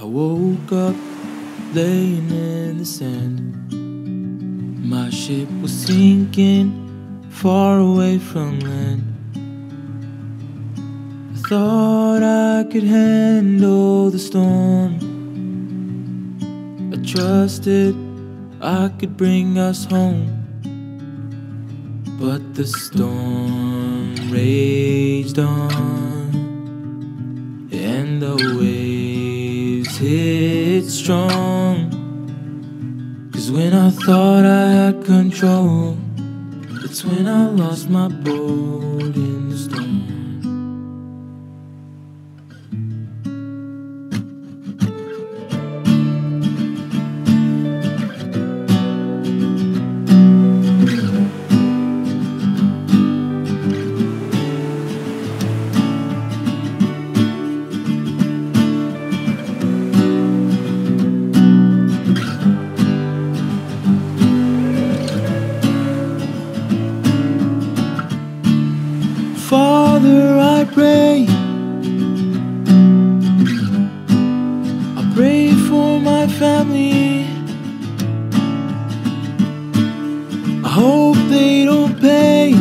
I woke up laying in the sand. My ship was sinking far away from land. I thought I could handle the storm. I trusted I could bring us home. But the storm raged on, hit strong. Cause when I thought I had control, that's when I lost my boat in the storm. Father, I pray. I pray for my family. I hope they don't pay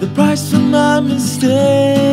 the price for my mistakes.